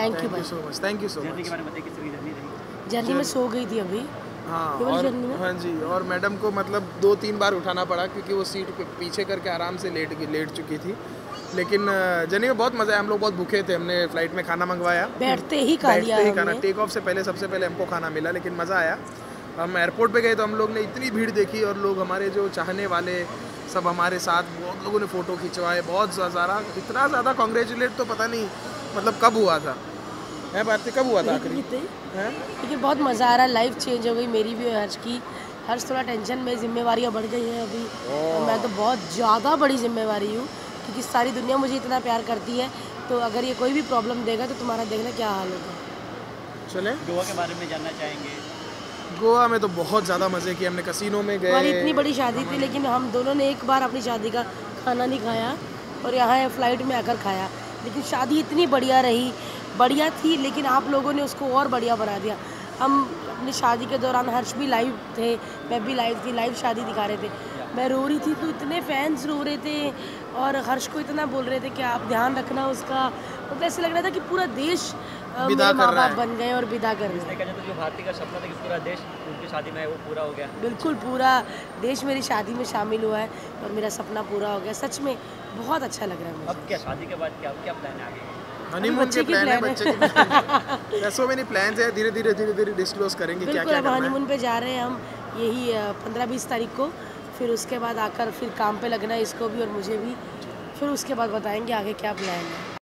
Thank you so much thank you में बताइए किस जर्नी में सो गई थी अभी। हाँ और हाँ जी और मैडम को मतलब दो तीन बार उठाना पड़ा क्योंकि वो सीट पे पीछे करके आराम से लेट लेट चुकी थी। लेकिन जर्नी में बहुत मज़ा आया। हम लोग बहुत भूखे थे हमने फ़्लाइट में खाना मंगवाया। बैठते ही खा लिया बैठते ही खाना। टेक ऑफ़ से पहले सबसे पहले हमको खाना मिला लेकिन मज़ा आया। हम एयरपोर्ट पे गए तो हम लोग ने इतनी भीड़ देखी और लोग हमारे जो चाहने वाले सब हमारे साथ बहुत लोगों ने फ़ोटो खिंचवाए बहुत ज़्यादा इतना ज़्यादा कॉन्ग्रेचुलेट तो पता नहीं मतलब कब हुआ था। है भारती कब हुआ था आखिरी? लेकिन बहुत मज़ा आ रहा है लाइफ चेंज हो गई मेरी भी हर्ष की। हर्ष थोड़ा टेंशन में जिम्मेवारियाँ बढ़ गई हैं अभी। और मैं तो बहुत ज़्यादा बड़ी जिम्मेवारी हूँ क्योंकि सारी दुनिया मुझे इतना प्यार करती है। तो अगर ये कोई भी प्रॉब्लम देगा तो तुम्हारा देखना क्या हाल होगा। चले। गोवा के बारे में जानना चाहेंगे? गोवा में तो बहुत ज़्यादा मज़े किए हमने कसिनो में हमारी गए इतनी बड़ी शादी थी लेकिन हम दोनों ने एक बार अपनी शादी का खाना नहीं खाया और यहाँ फ़्लाइट में आकर खाया। लेकिन शादी इतनी बढ़िया रही बढ़िया थी लेकिन आप लोगों ने उसको और बढ़िया बना दिया। हम अपनी शादी के दौरान हर्ष भी लाइव थे मैं भी लाइव थी लाइव शादी दिखा रहे थे। मैं रो रही थी तो इतने फैंस रो रहे थे और हर्ष को इतना बोल रहे थे कि आप ध्यान रखना उसका। मतलब ऐसे लग रहा था कि पूरा देश मेरे माँ बाप। बन गए और विदा कर रहे हैं। तो जो भारती का सपना था कि पूरा देश उनकी शादी में वो पूरा हो गया। बिल्कुल पूरा देश मेरी शादी में शामिल हुआ है और मेरा सपना पूरा हो गया। सच में बहुत अच्छा लग रहा है मुझे। अब क्या शादी के बाद क्या क्या प्लान है आगे? हनीमून के प्लान है बच्चे के है। सो मेनी प्लान्स है। धीरे धीरे धीरे धीरे डिस्क्लोज करेंगे क्या क्या करना है। हनीमून पे जा रहे हैं हम यही पंद्रह बीस तारीख को। फिर उसके बाद आकर फिर काम पे लगना है इसको भी और मुझे भी। फिर उसके बाद बताएँगे आगे क्या प्लान है।